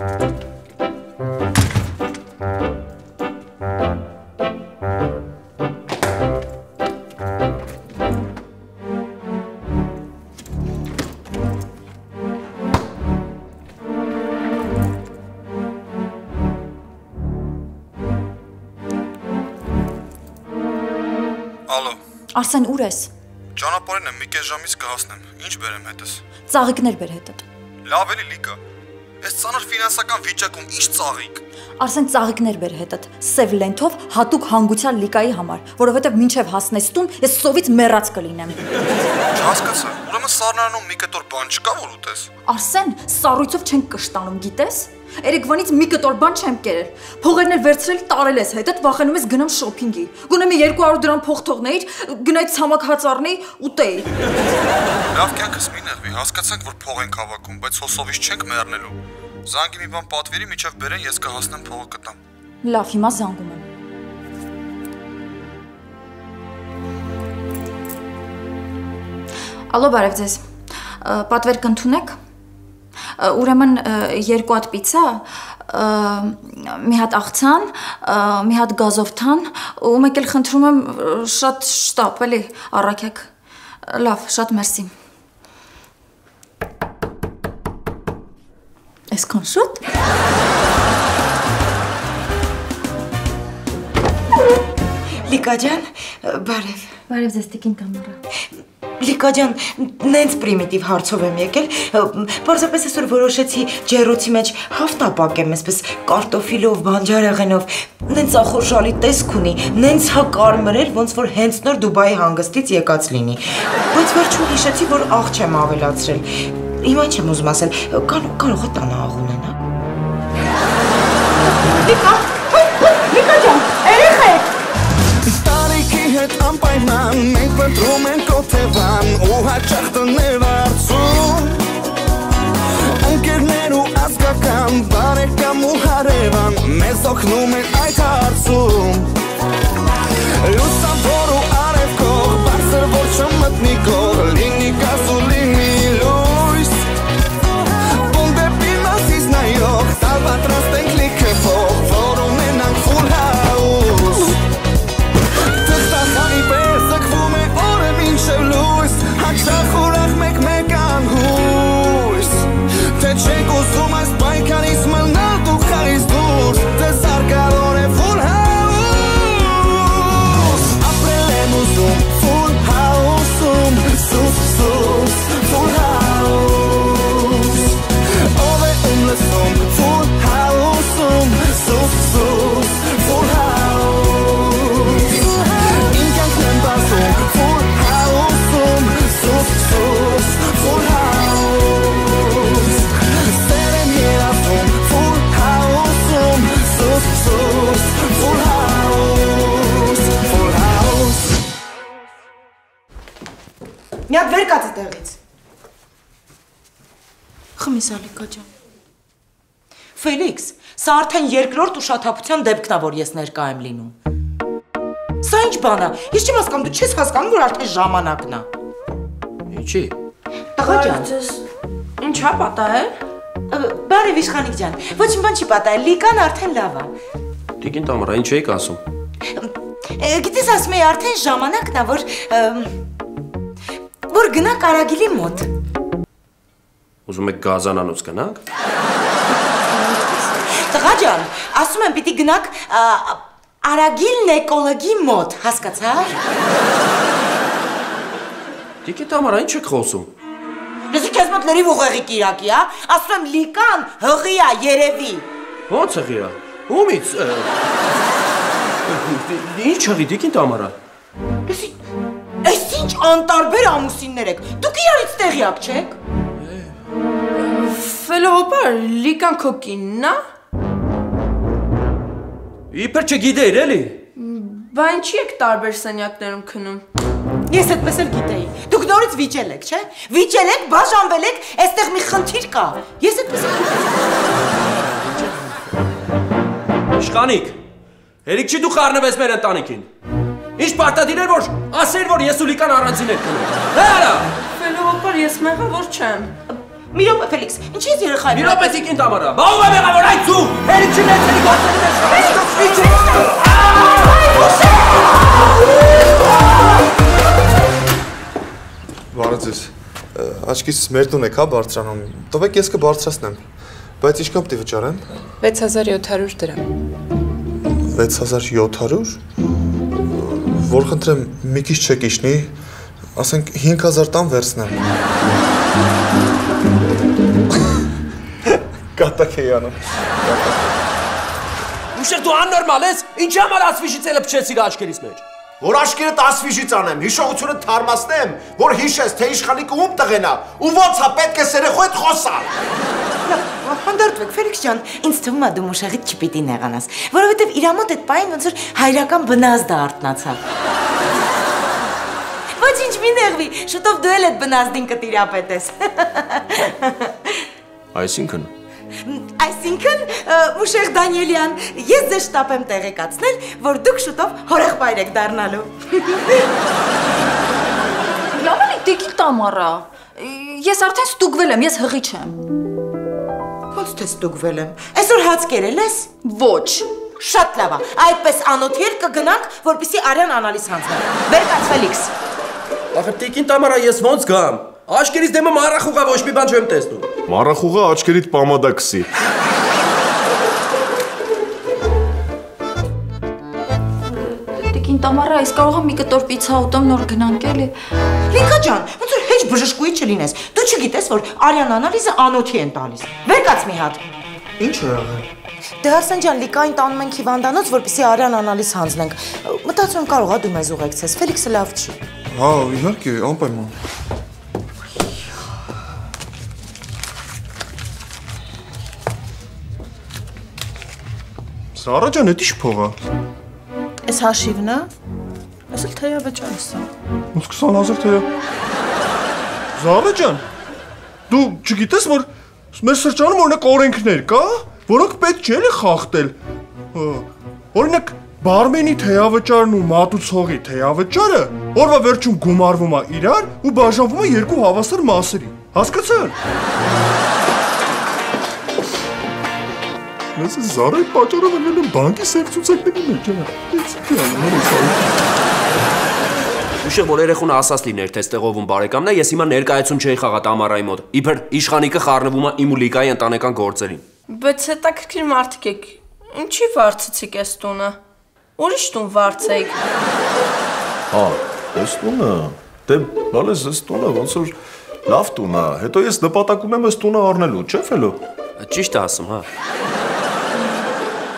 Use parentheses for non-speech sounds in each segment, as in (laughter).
Ալո, Արսեն, ուր ես։ ճանապարհին եմ, մի կես ժամից կհասնեմ։ Ինչ բերեմ հետս։ Ծաղիկներ բեր հետդ։ Լավ էլի լիքը։ Այս ցաներ ֆինանսական վիճակում ինչ ծաղիկ։ Արսեն ծաղիկներ բեր հետդ, սև լենթով հատուկ հանգուցյալ լիկայի համար, որովհետև մինչև հասնես տուն, ես սովից մեռած կլինեմ։ Չհասկացա։ Ուրեմն սառնարանում մի կտոր բան չկա որ ուտես։ Արսեն, սառույցով չենք կշտանում, գիտես։ Երեկվանից մի կտոր բան չեմ կերել։ Փողերն էլ վերցրել տարել ես հետդ, վախենում ես գնամ շոփինգի։ Գոնե մի 200 դրամ փող թողնեիր, գնայ ցամաք հաց առնեի, ուտեի։ Լավ կյանքս մի նեղվի, հասկացանք որ փող ենք հավաքում, բայց հոսովից չենք մեռնելու։ Զանգի մի բան պատվերի, միջավ բերեն, ես կհասնեմ փողը կտամ։ Լավ, հիմա զանգում եմ։ Ալո, բարև ձեզ։ Պատվեր կընդունեք։ Ուրեմն երկու հատ պիցա, մի հատ աղցան, մի հատ գազովթան, ու մեկ էլ խնդրում եմ շատ շտապ, էլի, առաքեք։ Լավ, շատ մերսի։ Այսքան շուտ։ Լիկա ջան, բարև։ Բարև ձեզ, Տիկին Կամարա։ Լիկա ջան, նենց պրիմիտիվ հարցով եմ եկել։ Պարզապես այսօր որոշեցի ջերոցի մեջ հաֆտա պակեմ, այսպես կարտոֆիլով, բանջարեղենով։ Նենց ախորժալի տեսք ունի, նենց հա կարմրել, ոնց որ հենց նոր Դուբայի հանգստից եկած լինի։ Բայց վերջում հիշեցի, որ աղ չեմ ավելացրել։ Հիմա ինչ եմ ուզում ասել, կան կարող է տանը աղ ունենա։ Լիկա, Լիկա ջան, երեխեք։ Տարիքի հետ անպայման մենք պտրում ենք օթևան ու հաճախ տներ արծում Ընկերներ ու ազգական բարեկամ ու հարևան մեզ օգնում են այդ հարցում Ալիկա ջան։ Ֆելիքս, սա արդեն երկրորդ ուշաթափության դեպքն է, որ ես ներկա եմ լինում։ Սա ինչ բան է։ Ես չեմ հասկանում, դու չես հասկանում, որ արդեն ժամանակն է։ Ինչի։ Տղա ջան, Ինչա պատահել։ բարև իշխանիկ ջան։ Ոչ մի բան չի պատահել, լիկան արդեն լավ է։ Տիկին Տամարա, ինչ էիք ասում։ Գիտես, ասում եի արդեն ժամանակն է, որ որ գնա կարագիլի մոտ։ Ուզում եք գազանանոց գնանք։ Տղա ջան, ասում եմ պիտի գնաք ա, Արագիլ էկոլոգի մոտ, հասկացար։ Տիկին Տամարա, ինչ եք խոսում։ Լսի քեզ մոտ լրիվ ուղեղի կիրակի, հա։ Ասում եմ լիկան հղի է երևի։ Ո՞նց եղի է։ Ումից։ Ինչ եղի, Տիկին Տամարա։ Լսի, այս ինչ անտարբեր ամուսիններ եք։ Դուք իրարից տեղյակ չեք։ Ֆելոպար, լիկան քո կինն է։ Իբր չգիտեիր, էլի։ Բա ինչի եք տարբեր սենյակներում քնում։ Ես այդպես էլ գիտեի։ Դուք նորից վիճել եք, չէ՞։ Վիճել եք, բաժանվել եք, այստեղ մի խնդիր կա։ Ես այդպես էլ գիտեի։ Իշխանիկ։ Հերիք չի դու խառնվես մեր ընտանիքին։ Ինչ պարտադիր էր որ ասեր որ ես ու Լիկան առանձին ենք գնում։ Հա արա։ Ֆելոպար, ես մեղավոր չեմ։ Մի րոպե Ֆելիքս, ինչի՞ ես երեխա Մի րոպե տիկին Տամարա։ Բա ով է մեղավոր այդ ծու։ Հերիք չի ներցրի գործերի Բարը ձեզ։ Աչքից մեր տուն եք հա բարձրանում։ Տվեք ես կբարձրացնեմ։ Բայց ինչքան պիտի վճարեմ։ 6700 դրամ։ 6700։ Որ խնդրեմ մի քիչ չեք իշնի, ասենք 5000 տան վերցնեմ։ Կատակ է անում։ Ուշեր դու աննորմալ ես։ Ինչ համար ասվիշից էլը փչեցիր աչքերիս մեջ։ Որ աշկերը 10 վիժից անեմ, հիշողությունը թարմացնեմ, որ հիշես, թե իշխանիկը ում տղենա, ու ոնց է պետք է սերեխու հետ խոսալ։ Հանդարտվեք Ֆելիքս ջան, ինձ թվում է դու մուշեղից չպիտի նեղանաս, որովհետև իր մոտ այդ պայն ոնց որ հայրական բնազդը արտնացավ։ Ոչ ինչ մի նեղվի, շուտով դու էլ այդ բնազդին կտիրապետես։ Այսինքն Այսինքն, Մուշեղ Դանիելյան, ես ձեզ շտապ եմ տեղեկացնել, որ դուք շուտով հորեղբայր եք դառնալու։ (laughs) Լավ է տիկին Տամարա։ Ես արդեն ստուգվել եմ, ես հղի չեմ։ Ոնց թե ստուգվել եմ։ Այսօր հաց կերել ես։ Ոչ։ Շատ լավ է։ Այդպես անոթի էլ կգնանք, որպեսի արյան անալիզ հանձնենք։ Բերկաց Ֆելիքս։ Ախր տիկին Տամարա ես ոնց գամ։ Աչքերիս դեմը մարախուղա ոչ մի բան չեմ տեսնում։ Մարախուղը աչքերիդ պամադա կսի։ Տիկին Տամարա, այս կարող եմ մի կտոր պիցա ուտեմ նոր գնանք էլի։ Լիկա ջան, ոնց որ հեչ բժշկուի չլինես։ Դու չգիտես, որ արյան անալիզը անոթի են տալիս։ Բերկաց մի հատ։ Ինչ է եղել։ Դե Արսեն ջան, լիկային տանում ենք հիվանդանոց, որպեսի արյան անալիզ հանձնենք։ Մտածում եմ կարողա դու մեզ ուղեկցես։ Ֆելիքսը լավ չի։ Հա, իհարկե, անպայման։ Սարա ջան, դա ի՞նչ փող է։ Այս հաշիվն է։ Ես էլ թեյա վճարես սա։ Ոնց 20000 թե։ Զարա ջան, դու չգիտես, որ մեր սրճարանում օրինակ օրենքներ կա, որոնք պետք չէ էլի խախտել։ Օրինակ Բարմենի թեյավճարն ու մատուցողի թեյավճարը օրվա վերջում գումարվում է իրար ու բաժանվում է երկու հավասար մասերի։ Հասկացա՞ր։ Ես զարայ պատճառով եմ ելնում բանկի սև ցուցակների մեջ, հա։ Ես կյանամ, Ուշը որ երեխուն ասած լիներ, թե ստեղովում բարեկամն է, ես հիմա ներկայացում չէի խաղա Տամարայի մոտ։ Իբր իշխանիկը խառնվում է իմ ու Լիկայի ընտանեկան գործերին։ Բայց հետաքրքիր մարդիկ եք։ Ինչի վարձեցիք այս տունը։ Ուրիշ տուն վարձեիք։ Հա, այս տունը, դե բալես այս տունը ոնց որ լավ տուն է։ Հետո ես նպատակում եմ այս տունը առնելու, չէ՞ ֆելո։ Ճիշտ է ասում, հա։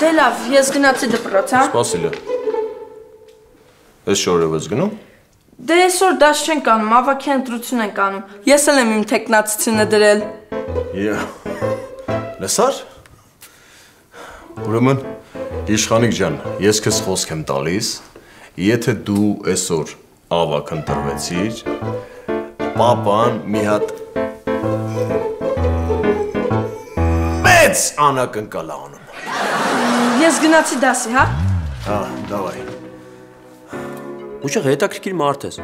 Դե լավ, ես գնացի դպրոց, հա։ Սպասիլը։ Այս շորով ես գնում։ Դե այսօր դաս չենք անում, ավակի ընտրություն ենք անում։ Ես էլ եմ իմ տեխնացությունը դրել։ Եա։ Լսար։ Ուրեմն Իշխանիկ ջան, ես քեզ խոսք եմ տալիս, եթե դու այսօր ավակ ընտրվեցիր, պապան մի հատ մեծ անակնկալ անում։ Ես գնացի դասի, հա։ Հա, դավայ։ Ուշը հետաքրքիր մարդ ես։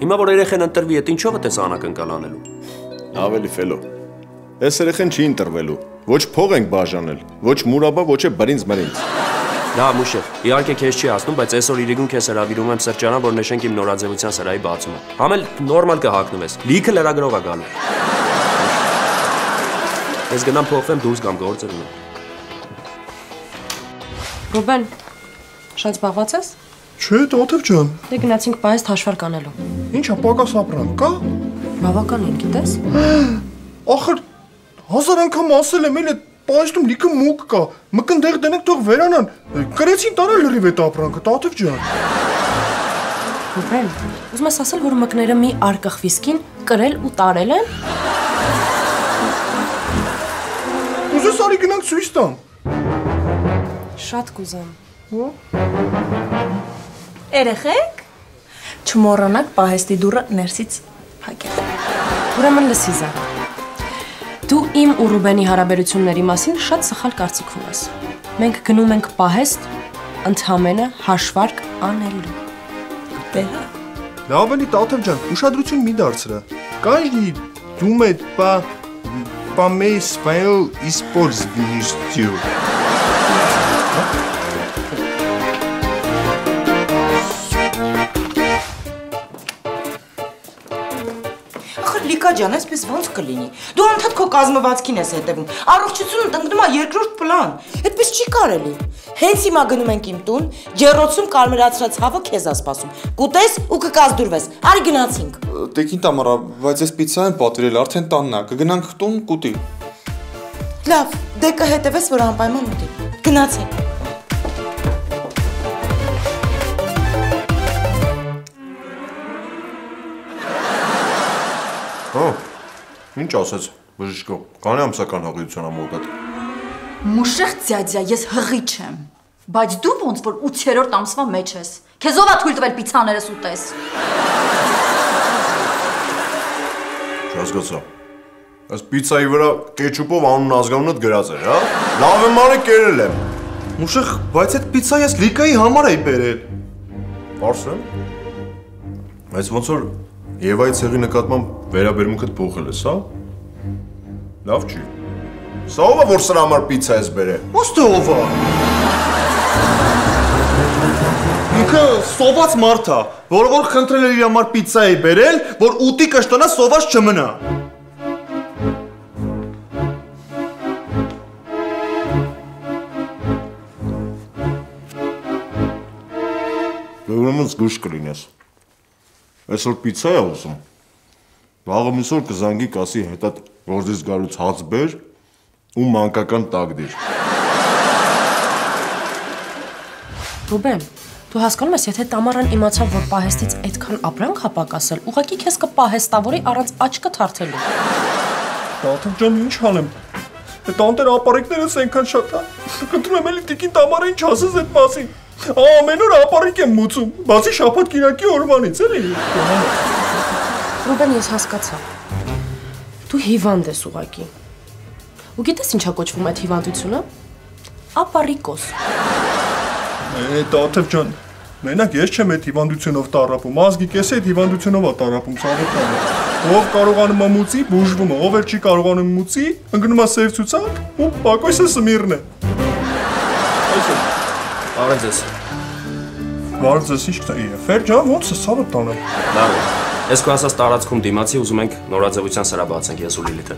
Հիմա որ երեխեն ընտրվի, այդ ինչով է տես անակնկալ անելու։ Ավելի ֆելո։ Այս երեխեն չի ընտրվելու։ Ոչ փող ենք բաժանել, ոչ մուրաբա, ոչ է բրինձ մրինձ։ Լավ, Մուշև, իհարկե քեզ չի ասնում, բայց այսօր իրիկուն քեզ հրավիրում եմ սրճարան, որ նշենք իմ նորաձևության սրահի բացումը։ Համել նորմալ կհակնվես։ Լիքը լրագրող է գալու։ Ես գնամ փոխվեմ դուրս գամ գործեր ունեմ։ Ռուբեն, շատ զբաղված ես։ Չէ, Տաթև ջան, Դե գնացինք պահեստ հաշվարկ անելու։ ինչա պակաս ապրանք կա։ Բավականին, գիտես։ (gasps) Ախր հազար անգամ ասել եմ, էլ այդ պաշտում լիքը մուկ կա։ Մկնդեղ դնենք թող վերանան։ Կրեցին տարա լրիվ այդ ապրանքը, Տաթև ջան։ Ռուբեն, ուզում ես ասել, որ մկները մի արկղ վիսկին կրել ու տարել են։ Ուզես արի գնանք ցույց տամ։ Շատ կուզեմ։ Երեխեք, չմոռանաք պահեստի դուռը ներսից փակել։ Ուրեմն լսի Զարա։ Դու իմ ու Ռուբենի հարաբերությունների մասին շատ սխալ կարծիք ունես։ Մենք գնում ենք պահեստ ընդհանրը հաշվարկ անելու։ Դե հա։ Լավ էլի Տաթև ջան, ուշադրություն մի դարձրա։ մեծ բա Papamei Ismail Esports Vinicius. Ախր Լիկա ջան, այսպես ո՞նց կլինի։ Դու անդադ քո կազմվածքին ես հետևում։ Առողջությունը տնկնում է երկրորդ պլան։ Այդպես չի կարելի։ Հենց հիմա գնում ենք իմ տուն, ջեռոցում կարմրացրած հավը քեզ ա սպասում։ Կուտես ու կկազդուրվես։ Արի գնացինք։ Տեկին Տամարա, բայց այս պիցցան պատվիրել արդեն տանն է։ Կգնանք տուն կուտի։ Լավ, դե կհետևես, որ անպայման ուտի։ Գնացինք։ Ինչ ասեց բժիշկը։ Կանի ամսական հղիության ամոթ։ Մուշեղ ձյաձյա, ես հղի չեմ։ Բայց դու ոնց որ 8-րդ ամսվա մեջ ես։ Քեզ ով է թույլ տվել պիցաներս ուտես։ Չհասկացա։ Այս պիցայի վրա կեչուպով անուն ազգանունդ գրած էր, հա։ Լավ եմ արի կերել եմ։ Մուշեղ, բայց այդ պիցայի ես լիկայի համար էի բերել։ Արսեն։ Բայց ոնց որ Եվայի ցեղի նկատմամբ վերաբերմունքդ փոխել ես, հա։ Լավ չի։ Սա ով է որ սրա համար պիցա ես բերել։ Ո՞ս դե ով է։ Ինքը սոված մարդ է, որը որ խնդրել էր իր համար պիցա է բերել, որ ուտի կշտանա սոված չմնա։ ուրեմն զգուշ կլինես։ Այսօր պիցա է ուզում։ Վաղը միսօր կզանգի կասի հետատ ռոզից գալուց հաց բեր ու մանկական տակ դիր։ Ռուբեն, դու հասկանում ես, եթե Տամարան իմացավ, որ պահեստից այդքան ապրանք հա պակասել, ուղղակի քեզ կպահեստավորի առանց աչքը թարթելու։ Դաթև ջան, ինչ անեմ։ Այդ անտեր ապարիկներս այնքան շատ է։ Կընտրում եմ էլի տիկին Տամարը ինչ ասես այդ մասին։ Ամեն օր ապարիկ եմ մուծում, բացի շաբաթ կիրակի օրվանից էլի։ Ռուբեն, ես հասկացա։ Դու հիվանդ ես ուղղակի։ Ու գիտես ինչա կոչվում այդ հիվանդությունը։ Ապարիկոս։ Է, Դաթև ջան, մենակ ես չեմ այդ հիվանդությունով տարապում, ազգի կեսը այդ հիվանդությունով է տարապում, Սաղաթյանը։ Ով կարողանում է մուծի, բուժվում է, ով էլ չի կարողանում մուծի, ընկնում է սև ցուցակ ու պակոսը սմիրն է։ Այսօր Բարև ձեզ։ Բարև ձեզ, ինչ կտա։ Ֆեր ջան, ո՞նց է սավը տանը։ Լավ է։ Ես քո ասած տարածքում դիմացի ուզում ենք նորաձևության սրա բացենք ես ու Լիլիթը։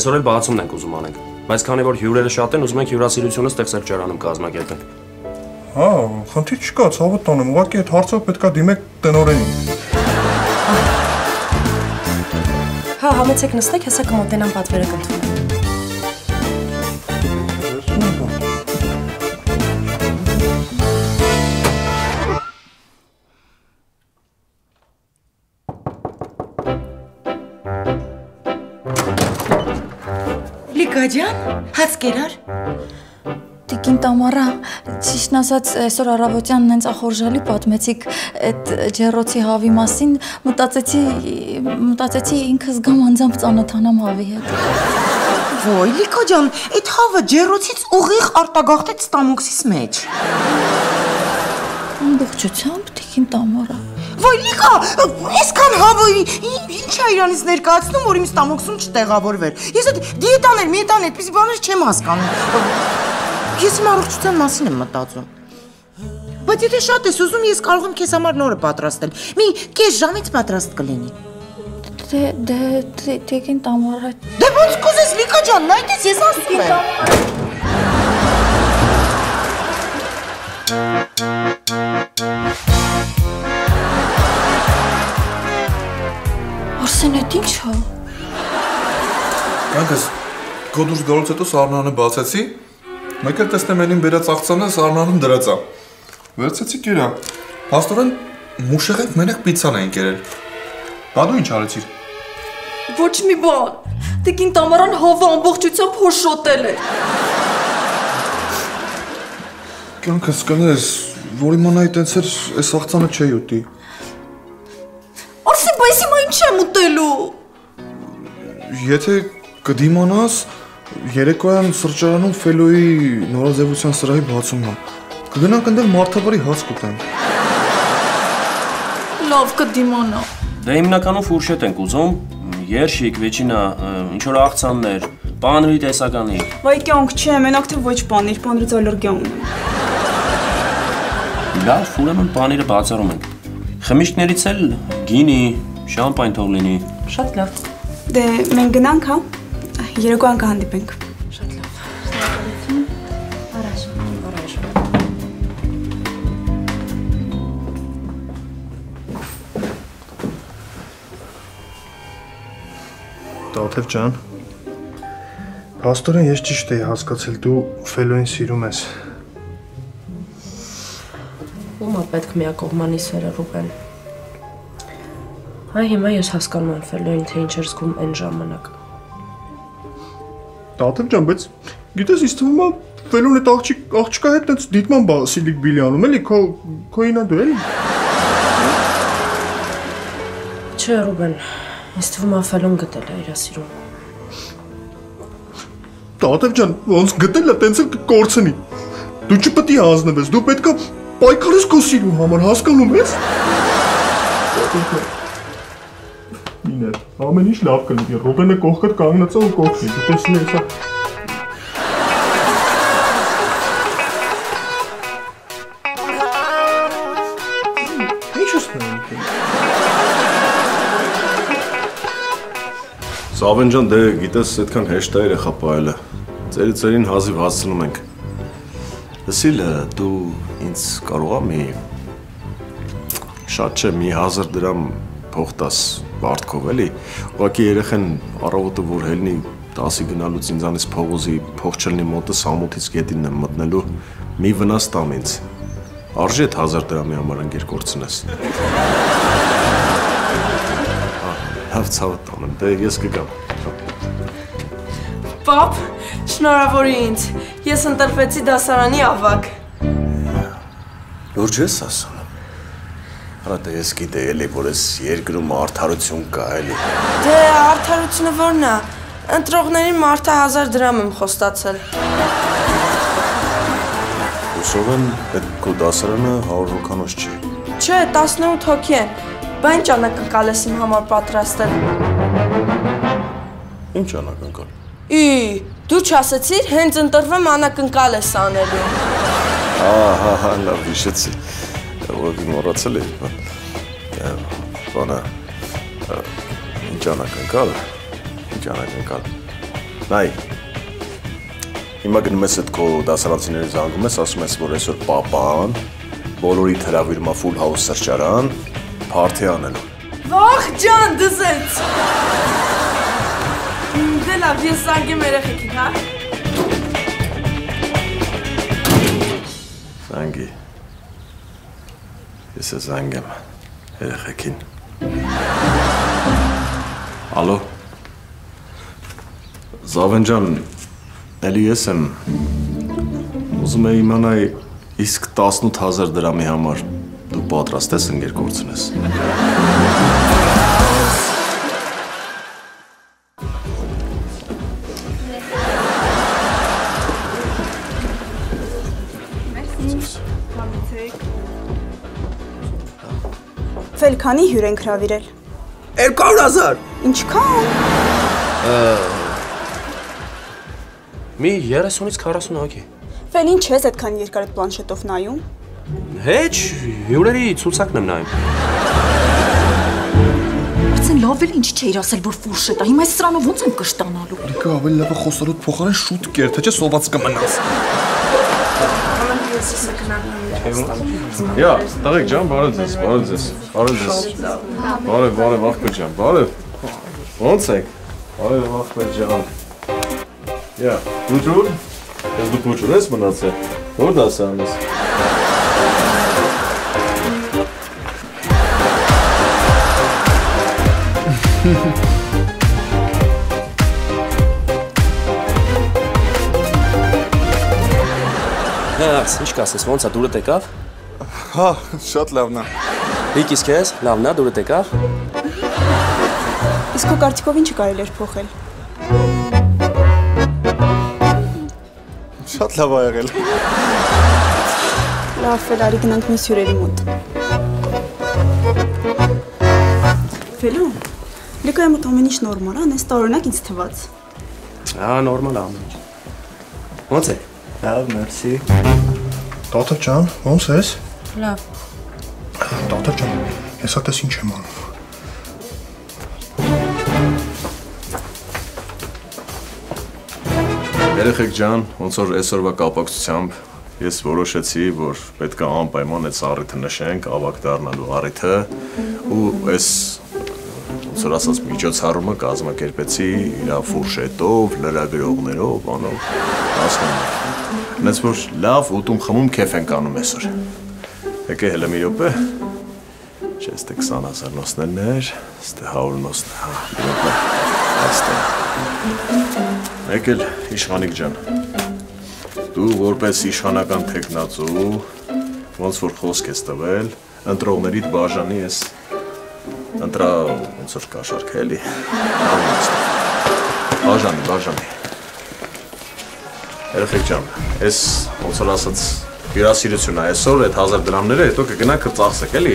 Այսօր էլ բացումն ենք ուզում անենք։ Բայց քանի որ հյուրերը շատ են, ուզում ենք հյուրասիրությունը ստեղ սրճարանում կազմակերպենք։ Հա, խնդիր չկա, ցավը տանեմ, ուղղակի այդ հարցով պետքա դիմեք տնորենին։ Հա, համեցեք նստեք, հեսա կմոտենամ պատվերը կընդունեմ։ Լիկա ջան, հաց կերար։ Տիկին Տամարա, ճիշտն ասած, այսօր առավոտյան նենց ախորժալի պատմեցիք այդ ջեռոցի հավի մասին, մտածեցի, մտածեցի ինքս գամ անձամբ ծանոթանամ հավի հետ։ Ոյ, Լիկա ջան, այդ հավը ջեռոցից ուղիղ արտագաղթեց ստամոքսիս մեջ։ Ամբողջությամբ Տիկին Տամարա։ Ոյ, Լիկա, այսքան հավը ինչ է իրանից ներկայացնում, որ իմ ստամոքսում չտեղավորվեր։ Ես այդ դիետաներ, միետաներ, այդպիսի բաներ չեմ հասկանում։ Ես իմ առողջության մասին եմ մտածում։ Բայց եթե շատ ես ուզում, ես կարող եմ քեզ համար նորը պատրաստել։ Մի կես ժամից պատրաստ կլինի։ Դե դե դե- Տիկին Տամարա, Դե ոնց կուզես Լիկա ջան, նայտես ես ասում եմ։ ի՞նչ է։ Անկս կոդուր գալուց հետո սառնանը բացեցի։ Մեկ էլ տեսնեմ այնին բերած աղցանը սառնանում դրածա։ Վերցեցի կերա։ Փաստորեն մուշեղենք մենակ պիցան էին կերել։ Բա դու ինչ արեցիր։ Ոչ մի բան։ Տիկին Տամարան հավը ամբողջությամբ հոշոտել է։ Կյանքս կներես, որ իմանայի տենց էր, այս աղցանը չէի ուտի։ Արսեն, բայց հիմա ինչ եմ ուտելու։ Եթե կդիմանաս, երեկոյան սրճարանում Ֆելոյի նորաձևության սրահի բացումն է։ Կգնանք այնտեղ մարդավարի հաց կուտենք։ Լավ կդիմանա։ Դե հիմնականում ֆուրշետ ենք ուզում, երշիկ, վեճինա, ինչ որ աղցաններ, Պանրի տեսականի։ Վայ կյանք չէ, մենակ թե ոչ բաներ, բաներից ալերգիա ունեմ։ Լավ, ուրեմն պանիրը բացառում ենք։ Խմիչքներից էլ գինի, շամպայն թող լինի։ Շատ լավ։ Դե մենք գնանք, հա։ Երեկոյան կհանդիպենք։ Տաթև ջան։ Պաստորեն ես ճիշտ էի հասկացել, դու Ֆելոին սիրում ես։ Ո՞ւմ է պետք միակողմանի սերը Ռուբեն։ Այ հիմա ես հասկանում եմ Ֆելոին թե ինչ էր զգում այն ժամանակ։ Տաթև ջան, բայց գիտես, ինձ թվում է Ֆելոն այդ աղջիկ աղջկա հետ տենց դիտման բա Սիլիկ Բիլի անում, էլի քո քո ինա դու էլի։ Չէ, Ռուբեն, ինձ թվում է Ֆելոն գտել է իր սիրուն։ Տաթև ջան, ոնց գտել է, տենց էլ կկորցնի։ Դու չպետք է հանձնվես, դու պետքա պայքարես քո սիրու համար, հասկանում ես։ Ինը, ամեն ինչ լավ կլինի։ Ռոբենը կողքդ կանգնած է ու կողքին։ Դու տեսնի հեսա։ Ինչ նայում։ Սավեն ջան, դե գիտես, այդքան հեշտ է երեխա պահելը։ Ձերի ձերին հազիվ հասցնում ենք։ Լսիլ, դու ինձ կարողա մի շատ չէ, մի 1000 դրամ փող տաս Վարդկով էլի։ Ուղղակի երեխեն առավոտը որ հելնի 10-ի գնալուց ինձանից փող ուզի, փող չլինի մոտը սամութից գետինն եմ մտնելու, մի վնաս տամ ինձ։ այդ 1000 դրամի համար ընկեր կորցնես։ Հավ ցավը տանեմ, դե ես կգամ։ Պապ, շնորհավոր ինձ։ Ես ընտրվեցի դասարանի ավակ։ Լուրջ ես ասում։ Հələ դե ես գիտեի էլի, որ ես երկրում արդարություն կա էլի։ Դե արդարությունը ո՞րն է։ Ընտրողներին մարդը 1000 դրամ եմ խոստացել։ Հուսով եմ, այդ քո դասարանը 100 հոգանոց չի։ Չէ, 18 հոգի են։ Բա ինչ անակնկալ ես իմ համար պատրաստել։ Ինչ անակնկալ։ Ի, դու չասեցիր, հենց ընտրվեմ անակնկալ ես անելու։ Ահա, հա, լավ հիշեցի։ Ուղղակի մոռացել էի։ բա- Բանը ա, ինչ անակնկալ։ Ինչ անակնկալ։ Նայ։ Հիմա գնում ես այդ քո դասարանցիների զանգում ես, ասում ես, որ այսօր պապան բոլորի հրավիրումա full house սրճարան party անելու։ Վախ ջան, դզեց։ Դե լավ, ես զանգեմ երեխեքին, հա։ Զանգի։ Ես է զանգեմ երեխեքին։ Ալո։ Զավեն ջան, էլի ես եմ։ Ուզում եի իմանալ իսկ 18000 դրամի համար դու պատրաստ ես ընկեր կորցնես։ քանի հյուր ենք հravirել։ 200000 Ինչքան։ Մի 30-ից 40 հոգի։ Ֆել ինչ ես այդքան երկար այդ պլանշետով նայում։ Հեչ, հյուրերի ցուցակն եմ նայում։ Արդեն լավ էլ ինչ չէիր ասել, որ ֆուրշետ է։ Հիմա այս սրանով ո՞նց եմ կշտանալու։ Լիկա ավելի լավ է խոսալու փոխարեն շուտ կեր, թե չէ սոված կմնաս։ Յա, տղեկ ջան, բարև ձեզ, բարև ձեզ, բարև ձեզ։ Բարև, բարև, աղբեր ջան, բարև։ Ոնց եք։ Բարև, աղբեր ջան։ Յա, դու Ես դու փոչուր ես մնացել։ Որ դասարան ես։ (laughs) Հաց, ինչ կասես, ոնց է դուրը տեկավ։ Հա, շատ լավն է։ Լիք իսկ ես, լավն է, դուրը տեկավ։ Իսկ քո կարծիքով ինչը կարելի էր փոխել։ Շատ լավ ա եղել։ Լավ, Ֆել, արի գնանք մյուս հյուրերի մոտ։ Ֆելո, Լիկայի մոտ ամեն ինչ նորմալ է, այնպես տարօրինակ ինձ թվաց։ Հա, նորմալ է ամեն ինչ։ Ո՞նց է։ Լավ, մերսի։ Տաթև ջան, ո՞նց ես։ Լավ։ Տաթև ջան, հեսա տես ինչ եմ անում։ Երեխեք ջան, ոնց որ այսօրվա կապակցությամբ ես որոշեցի, որ պետք է անպայման այդ առիթը նշենք, ավակ դառնալու առիթը ու այս ոնց որ ասած միջոցառումը կազմակերպեցի իր ֆուրշետով, լրագրողներով, բանով, հասկանում։ Նենց որ լավ ուտում խմում քեֆ ենք անում այսօր։ Եկե հələ մի րոպե։ Չէ, ստե 20000 նոսներներ, ստե 100 նոսներ, հա, մի րոպե։ Աստե։ Եկել իշխանիկ ջան։ Դու որպես իշխանական տեխնացու ոնց որ խոսք ես տվել, ընտրողներիդ բաժանի ես ընտրա ոնց որ կաշարք էլի։ Բաժանի, բաժանի։ Երեխեք ջան, այս ոնց որ ասած հյուրասիրությունն է այսօր այդ 1000 դրամները հետո կգնա կծախսեք էլի։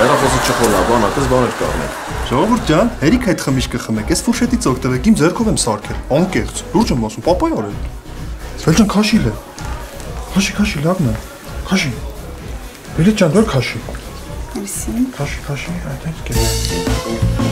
Հերախոսը չխորնա, բանակս բաներ կառնեն։ Ժողովուրդ ջան, հերիք այդ խմիչքը խմեք, այս ֆուրշետից օգտվեք, իմ ձեռքով եմ սարքել, անկեղծ։ Լուրջ եմ ասում, պապայ արել։ Վելջան քաշիլ է։ Քաշի, քաշի, լավն է։ Քաշի։ Վելի ջան, դուր քաշի։ Քաշի, քաշի, այդպես կես։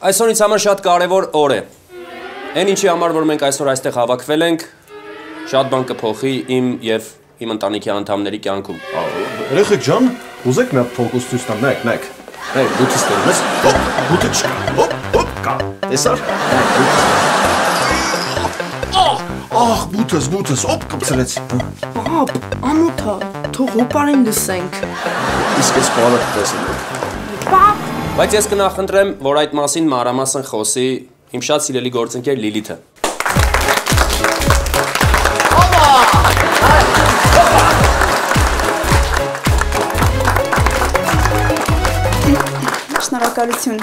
Այսօր ինձ համար շատ կարևոր օր է։ Այն ինչի համար որ մենք այսօր այստեղ հավաքվել ենք, շատ բան կփոխի իմ եւ իմ ընտանիքի անդամների կյանքում։ Երեխեք ջան, ուզեք մի հատ ֆոկուս ցույց տամ, նայեք, նայեք։ Նայեք, բութից տերում ես։ Հոպ, բութը չկա։ Հոպ, հոպ, կա։ Տեսար։ Ահ, բութս, բութս, օպ կպցրեց։ Պապ, ամոթա, թող հոպարին լսենք։ Իսկ ես բանը տեսնեմ։ Բայց ես կնախընտրեմ, որ այդ մասին մանրամասն խոսի իմ շատ սիրելի գործընկեր Լիլիթը։ Շնորհակալություն։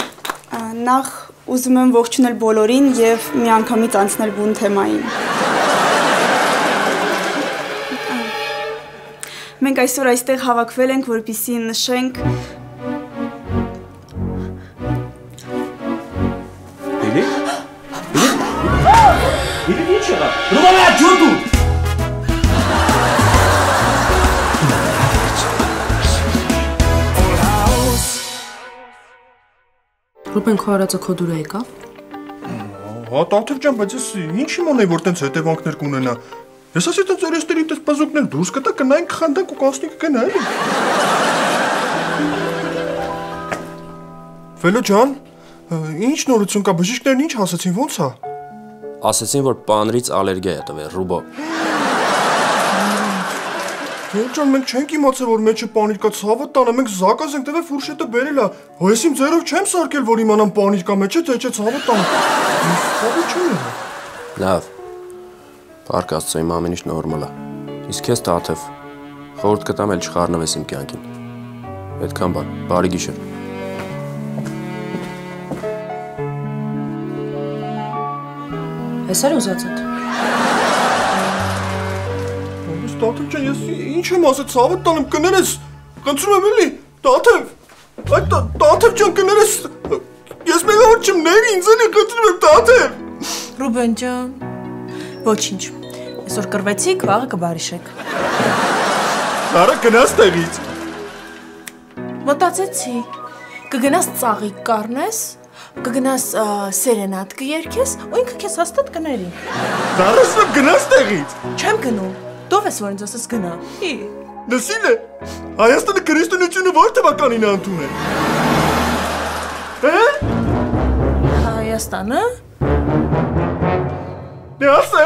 Նախ ուզում եմ ողջունել բոլորին եւ միանգամից անցնել բուն թեմային։ Մենք այսօր այստեղ հավաքվել ենք, որպեսզի նշենք եղա։ Ռուբանա ջուտու։ Ռուբեն քո արածը քո դուր եկավ։ Հա, տաթև ջան, բայց ես ինչ իմանայի, որ տենց հետևանքներ կունենա։ Ես ասի տենց օրեստերի տես բազուկներ դուրս կտա, կնայենք, խանդենք ու կասնիկ կգնա էլի։ Վելո ջան, ինչ նորություն կա, բժիշկներն ինչ ասացին, ո՞նց է։ Ասեցին, որ պանրից ալերգիա է տվել, Ռուբո։ ջան, մենք չենք իմացել, որ մեջը պանիր կա, ցավը տանը, մենք զակազ ենք տվել ֆուրշետը բերել է։ Հո ես իմ ձեռով չեմ սարքել, որ իմանամ պանիր կա մեջը, թե չէ ցավը տանը։ Ցավը եղել։ Լավ։ Փառք Աստծո, իմ ամեն ինչ նորմալ է։ Իսկ քեզ Տաթև, խորհուրդ կտամ էլ չխառնվես իմ կյանքին։ Այդքան բան, բարի գիշեր։ Էր ուզածդ։ Ո՞նց Տաթև ջան, ես ինչ եմ ասել, ցավը տանեմ կներես։ Խնդրում եմ էլի, Տաթև։ Այդ Տա- Տաթև ջան կներես։ Ես մեղավոր չեմ, ներ ինձ էլի խնդրում եմ Տաթև։ Ռուբեն ջան։ Ոչինչ։ Այսօր կրվեցիք, վաղը կբարիշեք։ Արա գնաս տեղից։ Մտածեցի։ Կգնաս ծաղիկ կառնես, կգնաս սերենատ կերքես, ու ինքը քեզ հաստատ կների։ Դարս գնաս տեղից։ Չեմ գնում։ Դով ես որ ինձ ասես գնա։ Ի։ Լսին է։ Հայաստանը քրիստոնեությունը ո՞ր թվականին է ընդունել։ Հե՞։ Հայաստանը Դե ասա